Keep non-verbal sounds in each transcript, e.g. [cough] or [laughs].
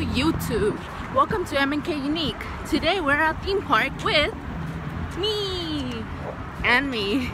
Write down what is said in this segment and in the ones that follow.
YouTube! Welcome to MNK Unique. Today we're at theme park with me and me.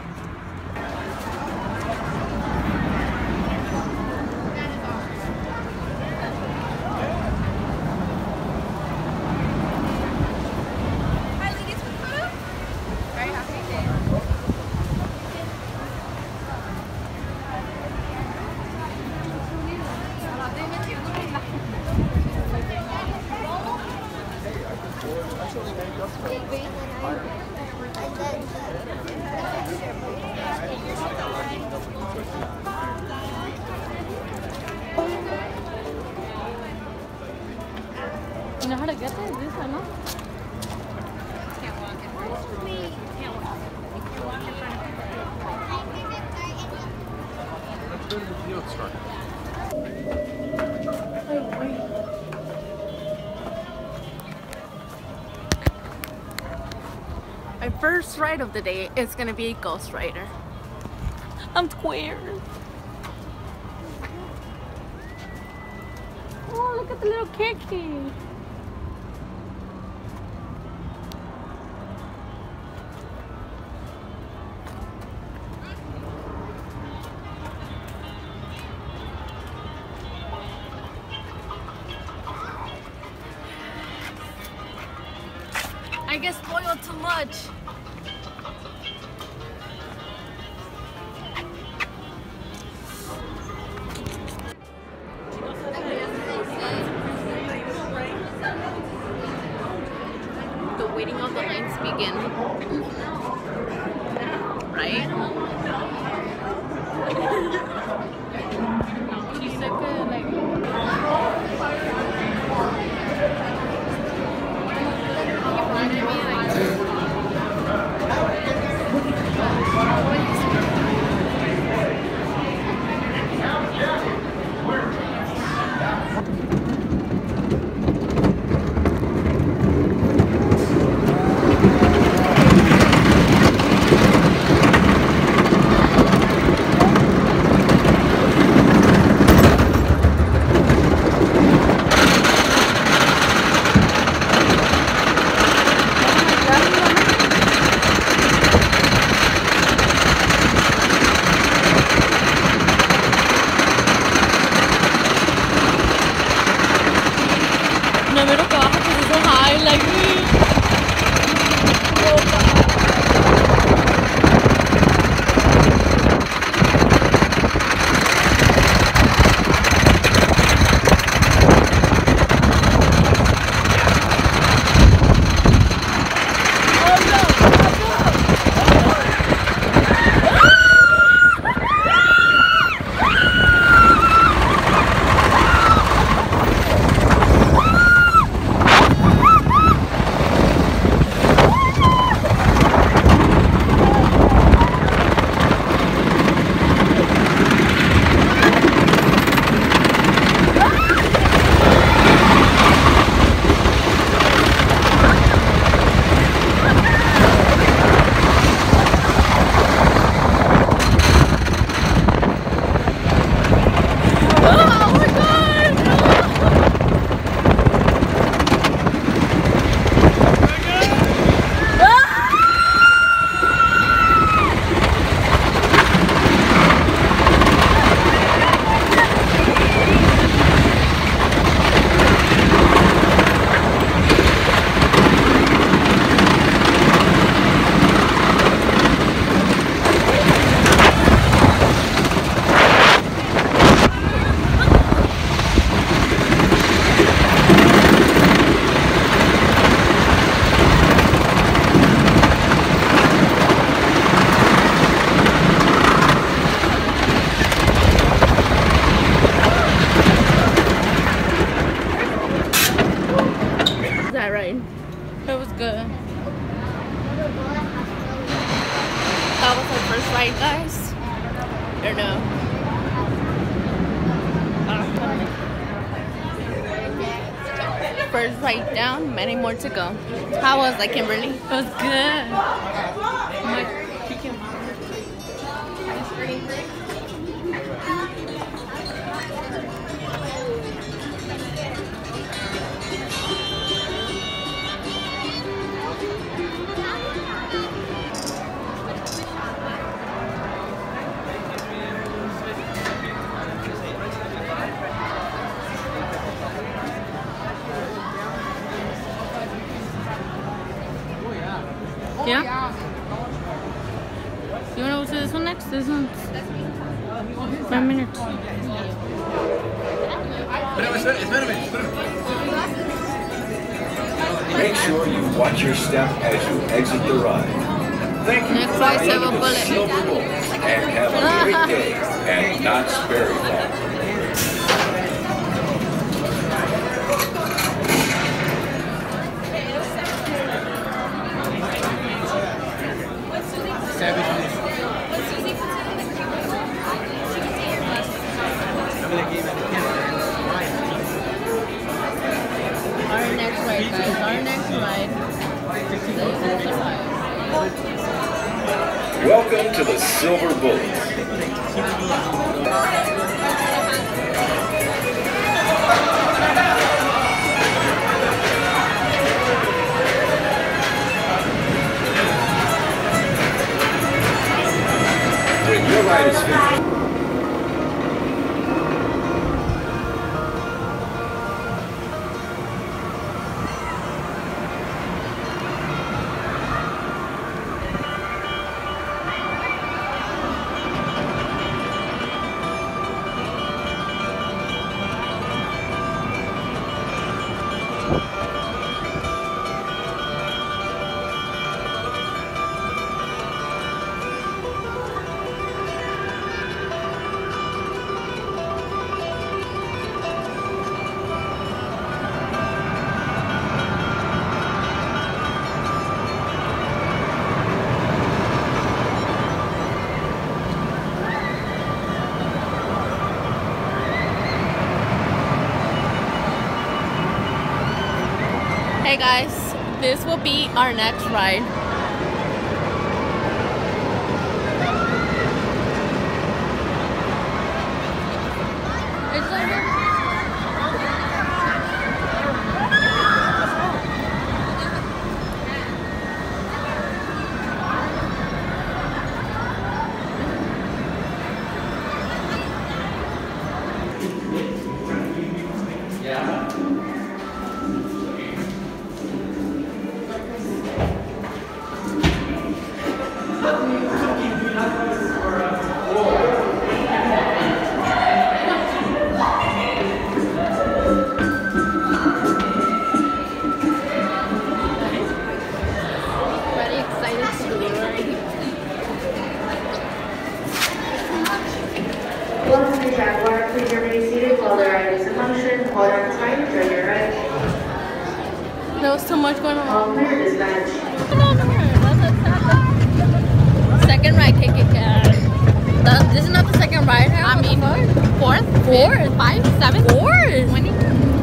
First ride of the day is gonna be Ghost Rider. I'm queer. Oh, look at the little kiki. I get spoiled too much. First ride, guys. Or no? Ah. First ride down, many more to go. How was that, Kimberly? It was good. Oh Five minutes. Make sure you watch your step as you exit the ride. Thank you Next for the Silver Bullet and have a great day at Knott's Berry Farm. Guys, this will be our next ride. was so much going on. Second ride, take. This is not the second ride. I mean, fourth, fourth, fifth, five, seven, fourth. 20.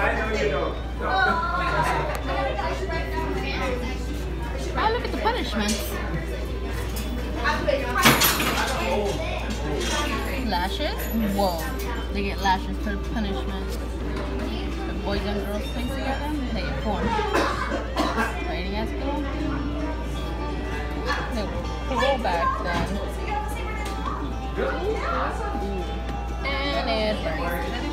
I know you don't. Oh, look at the punishments. Lashes? Whoa. They get lashes for punishment. The boys and girls play together, they get four. Writing at school? They will roll back then. And it burns.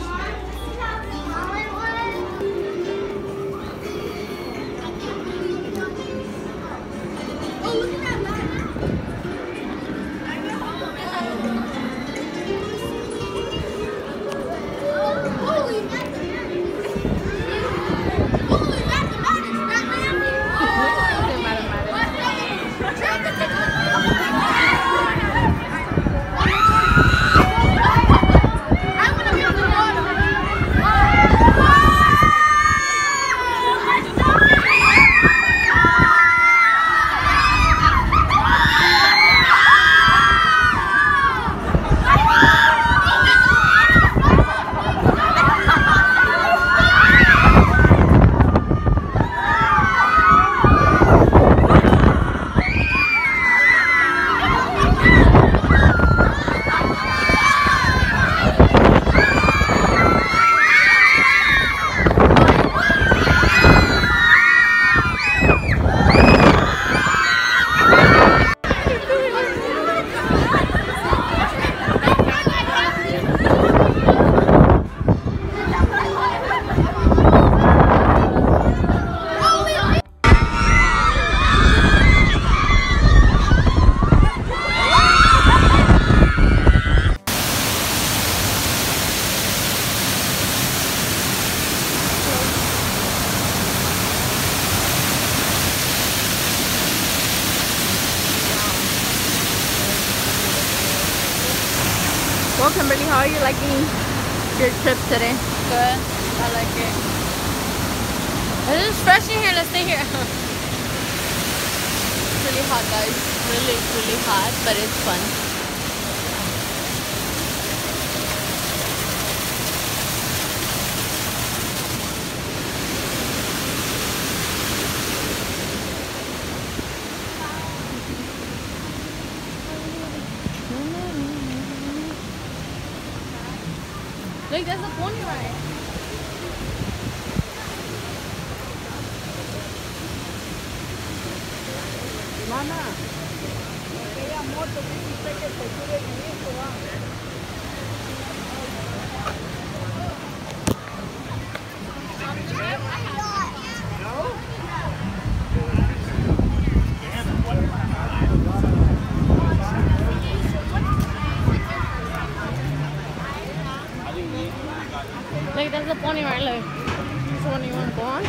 It's fresh in here. Let's stay here. [laughs] it's really hot, guys. Really, really hot, but it's fun. Look, there's a pony ride. Look, there's a pony ride. Look. Which one you want to go on?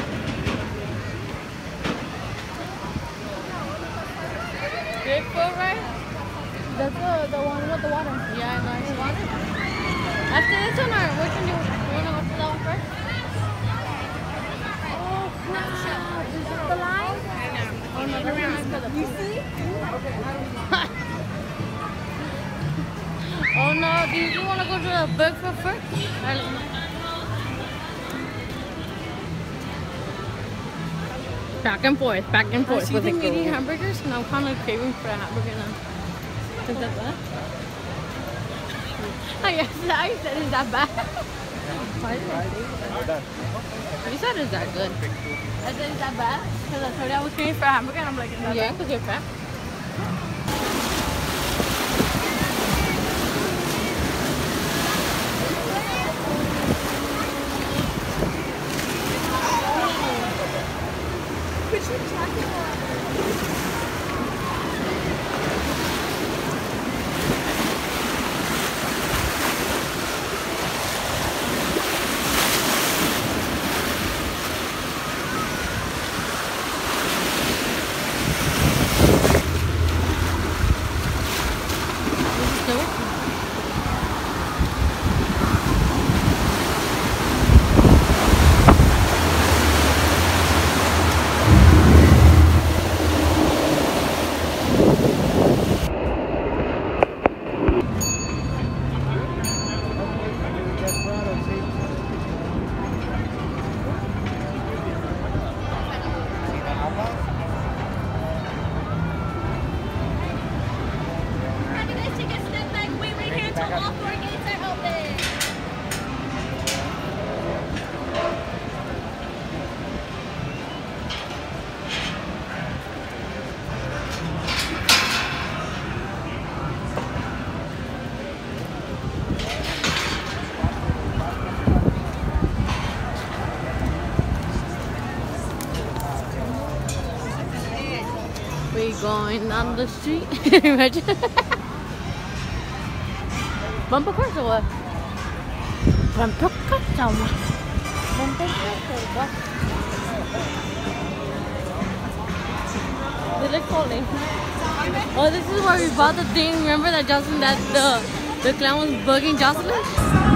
Grapefruit ride? That's the, the one with the water. Yeah, nice water. After this one, or which one do you, you want to go to that one first? Oh, crap. Is it the line? Oh, no, that's the line for the You see? oh, no. Do you want to go to the Bigfoot first? Or- Back and forth, back and forth. With the been eating hamburgers? And I'm kind of craving for a hamburger now. Is that bad? [laughs] I guess I said, is that bad? you said, is that good? I said, is that bad? Because I told you I was craving for a hamburger and I'm like, is that Yeah, because you're fat. Going down the street. [laughs] Imagine. Bumper cars or what? Bumper cars or what? Bumper cars or what? They look falling. Oh, this is where we bought the thing. Remember that Jocelyn, that the the clown was bugging Jocelyn?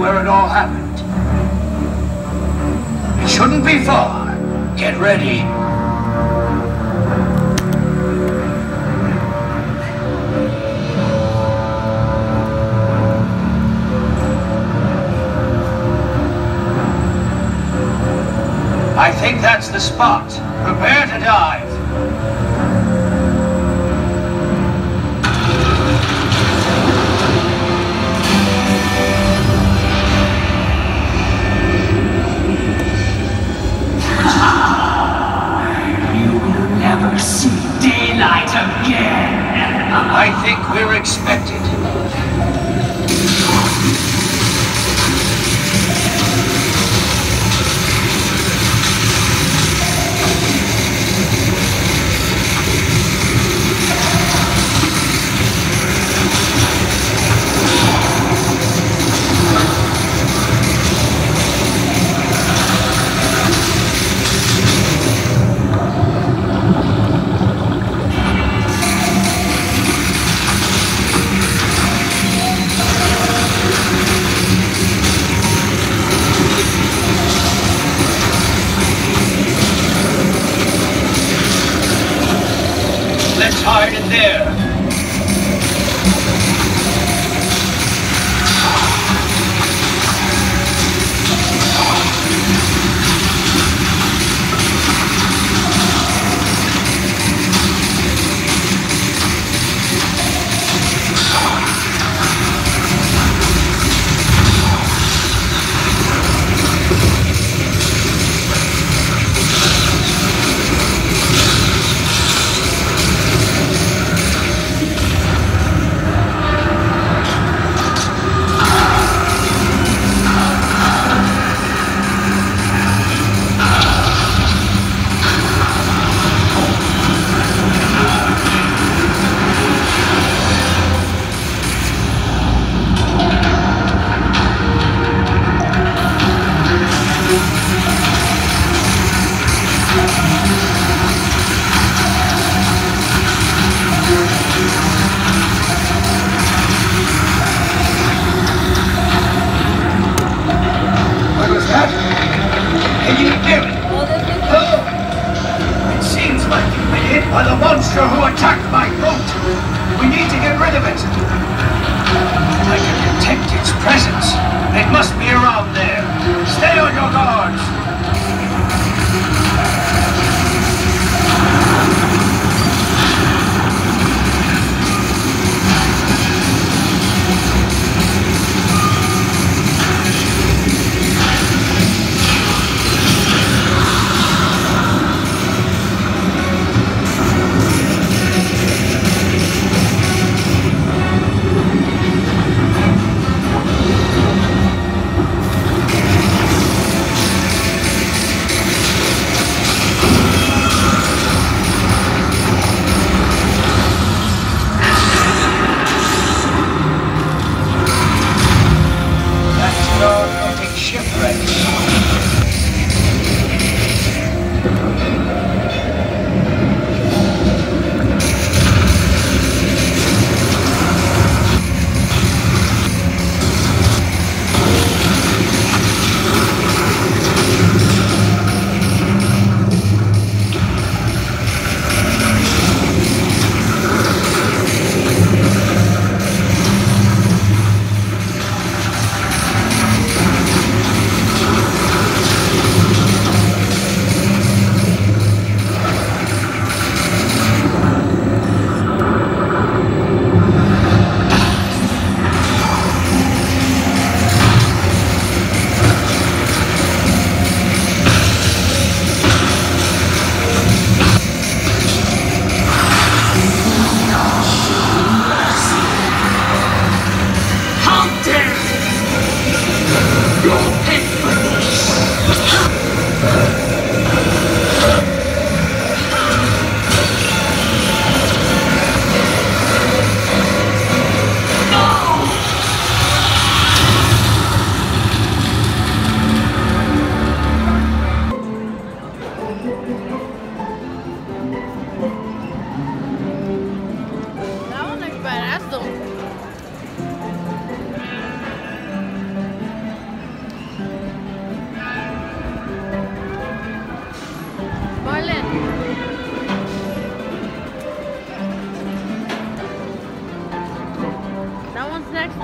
Where it all happened. It shouldn't be far. Get ready. I think that's the spot. We're expected.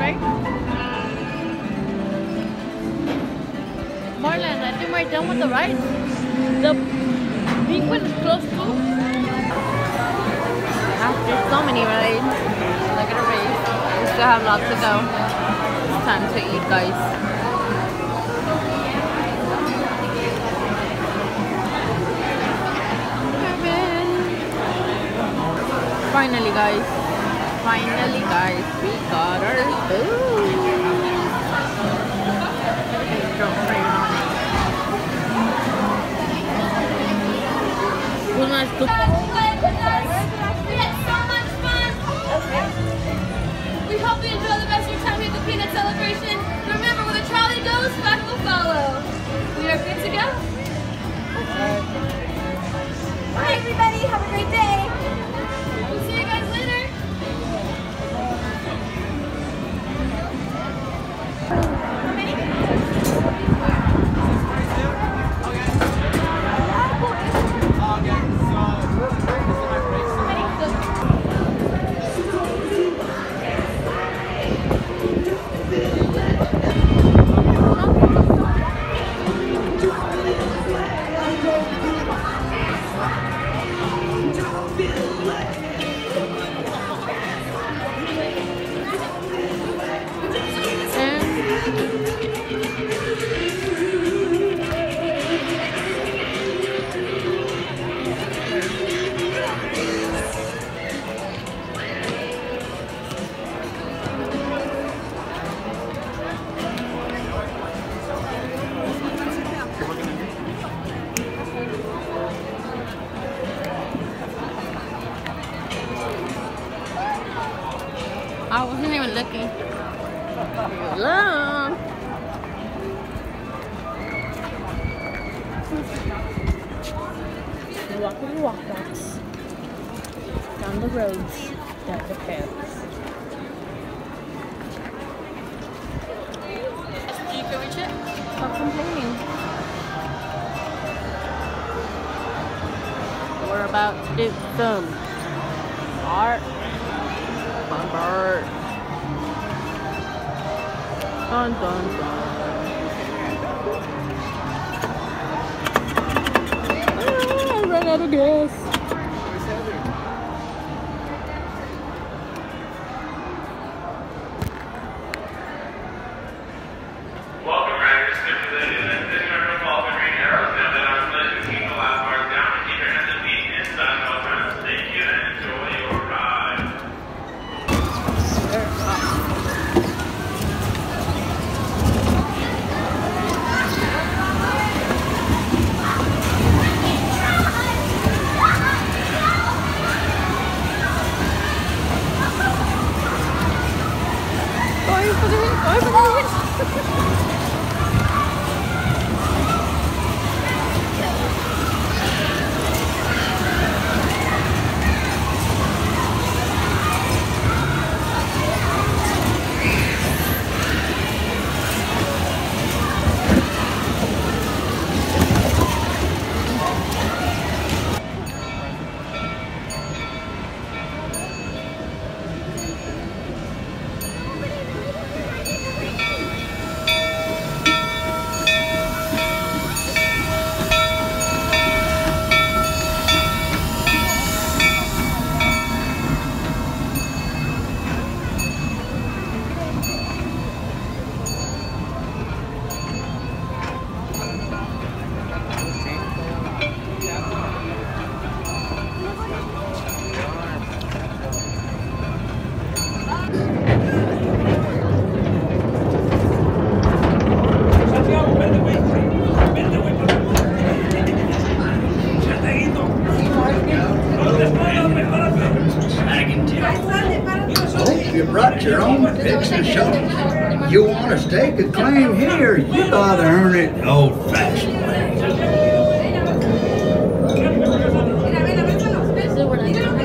Right? Marlon, I think we're done with the rides. The pink one is close too. Ah, After so many rides. Look at the race. We still have lots to go. It's time to eat, guys. Finally, guys. Finally, guys. We got our food. Who's my stupid? We had so much fun. We hope you enjoy the rest of your time here at the Peanut Celebration. Remember, where the trolley goes, back will follow. We are good to go. Bye, everybody. Have a great day. About to do some art. Fun bird. Dun dun dun. Ah, I ran out of gas. Stake a claim here, you gotta earn it the way. What I I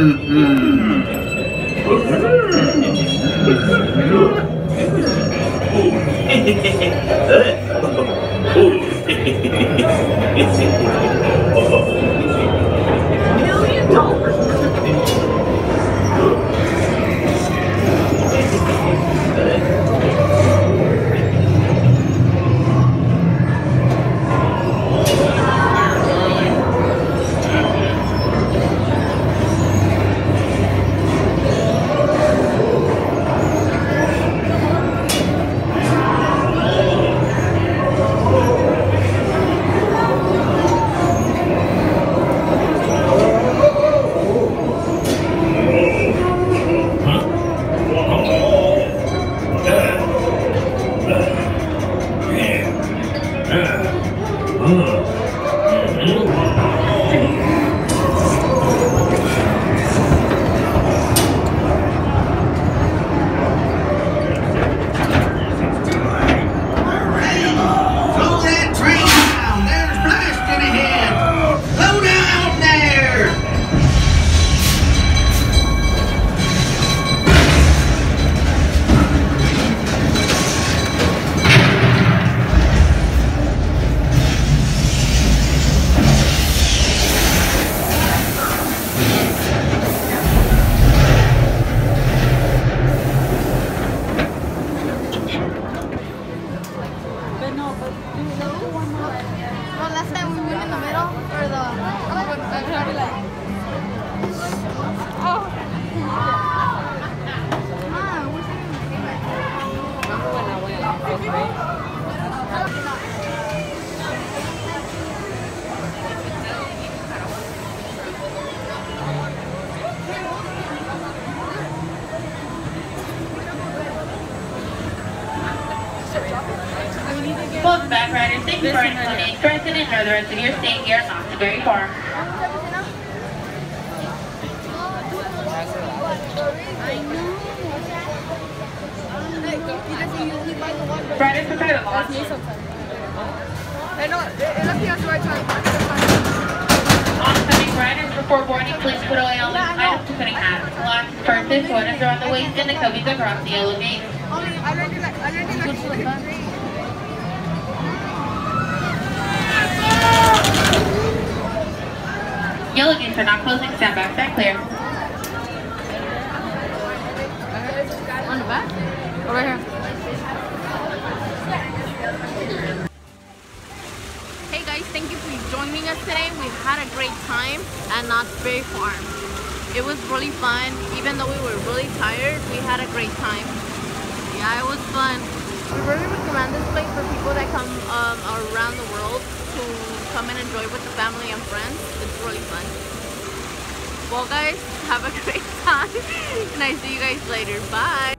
mm -hmm. Riders prepare to launch. Oncoming riders before boarding, please put away all loose items including hats, glasses, purses, sweaters around the waist, and the cubbies across the yellow gate. Yellow gates are not closing. Stand back, stand clear. On the back? Right here? Hey guys, thank you for joining us today. We had a great time at Knott's Berry Farm. It was really fun. Even though we were really tired, we had a great time. Yeah, it was fun. We really recommend this place for people that come um, around the world to come and enjoy with the family and friends. It's really fun. Well guys, [laughs] have a great [laughs] time and I see you guys later. Bye.